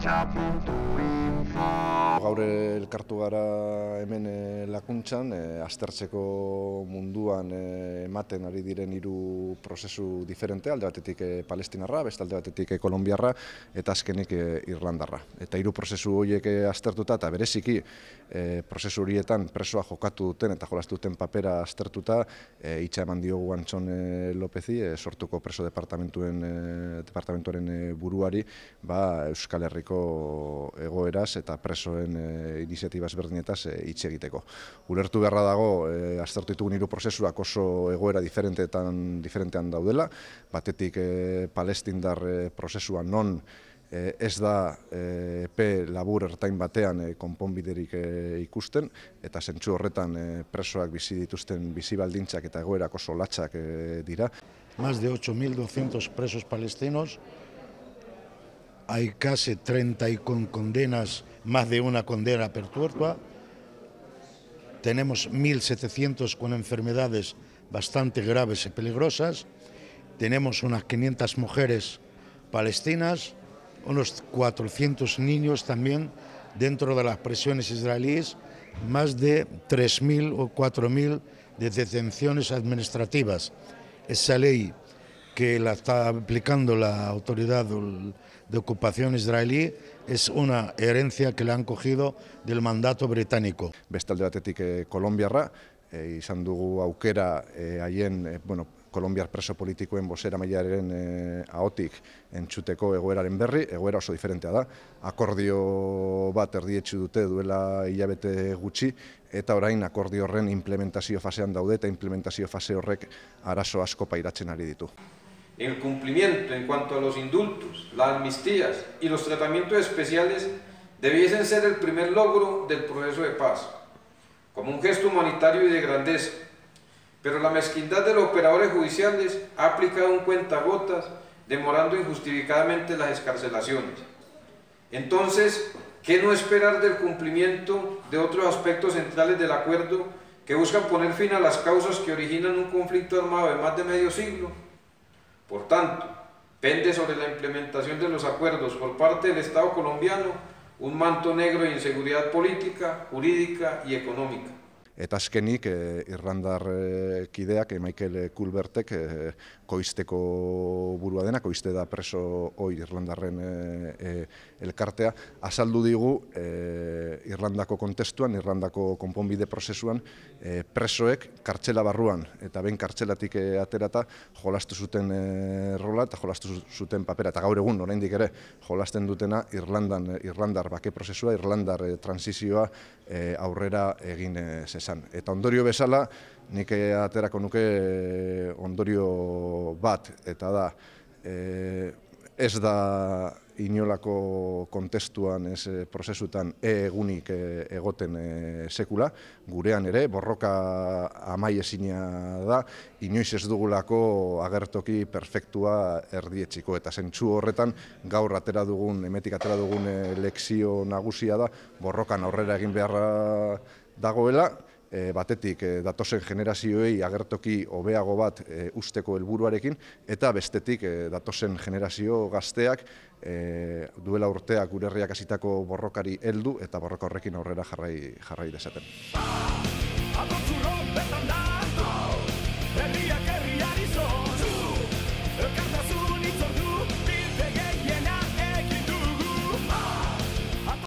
marcha the info. Gaur elkartu gara hemen eh, lakuntzan, eh, aztertzeko munduan eh, ematen ari diren hiru prozesu diferente, alde batetik palestinarra, beste alde batetik kolombiarra eta azkenik irlandarra. Eta hiru prozesu horiek aztertuta eta bereziki prozesu horietan presoa jokatu duten eta jolastu duten papera aztertuta, itxa eman diogu Antxon Lopezi, sortuko preso departamentuen, departamentuaren buruari, ba, Euskal Herriko egoeraz eta presoen e, iniziatiba ezberdinetaz e, hitz egiteko. Ulertu beharra dago e, aztertu ditugun hiru prozesuak oso egoera diferenteetan diferentean daudela, batetik e, palestindar e, prozesua non e, ez da e, epe labur ertain batean e, konponbiderik e, ikusten eta zentsu horretan e, presoak bizi dituzten bizi baldintzak eta egoerak oso latzak e, dira. Más de 8.200 presos palestinos, hay casi 30 y con condenas, más de una condena perpetua. Tenemos 1.700 con enfermedades bastante graves y peligrosas. Tenemos unas 500 mujeres palestinas, unos 400 niños también dentro de las prisiones israelíes, más de 3.000 o 4.000 de detenciones administrativas. Esa ley que la está aplicando la autoridad de ocupación israelí es una herencia que le han cogido del mandato británico. Bestalde batetik eh, Kolombiarra, eh, izan dugu aukera eh, haien, eh, bueno, Kolombiar preso politikoen bosera mailaren eh, ahotik entzuteko egoeraren berri, egoera oso diferentea da. Akordio bat erdietxu dute duela hilabete gutxi, eta orain akordio horren implementazio fasean daude eta implementazio fase horrek arazo asko pairatzen ari ditu. El cumplimiento en cuanto a los indultos, las amnistías y los tratamientos especiales debiesen ser el primer logro del proceso de paz, como un gesto humanitario y de grandeza. Pero la mezquindad de los operadores judiciales ha aplicado un cuentagotas, demorando injustificadamente las escarcelaciones. Entonces, ¿qué no esperar del cumplimiento de otros aspectos centrales del acuerdo que buscan poner fin a las causas que originan un conflicto armado de más de medio siglo? Por tanto, pende sobre la implementación de los acuerdos por parte del Estado colombiano un manto negro de inseguridad política, jurídica y económica. Eta azkenik, eh, Irlandar eh, kideak, eh, Michael Kulbertek, eh, koizteko burua dena, koizte da preso hoi Irlandarren eh, eh, elkartea, azaldu digu eh, Irlandako kontestuan, Irlandako konponbide prozesuan, presoek kartxela barruan, eta ben kartxelatik eh, aterata, jolastu zuten rola eta jolastu zuten papera, eta gaur egun, oraindik ere, jolasten dutena Irlandan, Irlandar bake prozesua, Irlandar eh, transizioa aurrera egin eh, zezan. Eta ondorio bezala, nik aterako nuke eh, ondorio bat, eta da, eh, ez da inolako kontestuan, ez eh, prozesutan egunik eh, egoten eh, sekula, gurean ere, borroka amai ezina da, inoiz ez dugulako agertoki perfektua erdietxiko, eta zentsu horretan gaur atera dugun, emetik atera dugun eh, lekzio nagusia da, borrokan aurrera egin beharra dagoela, e, batetik e, datozen generazioei agertoki hobeago bat e, usteko helburuarekin eta bestetik e, datozen generazio gazteak e, duela urteak gure herriak hasitako borrokari heldu eta borroka horrekin aurrera jarrai jarrai dezaten.